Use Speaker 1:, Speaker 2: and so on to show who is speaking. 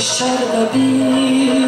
Speaker 1: should I be?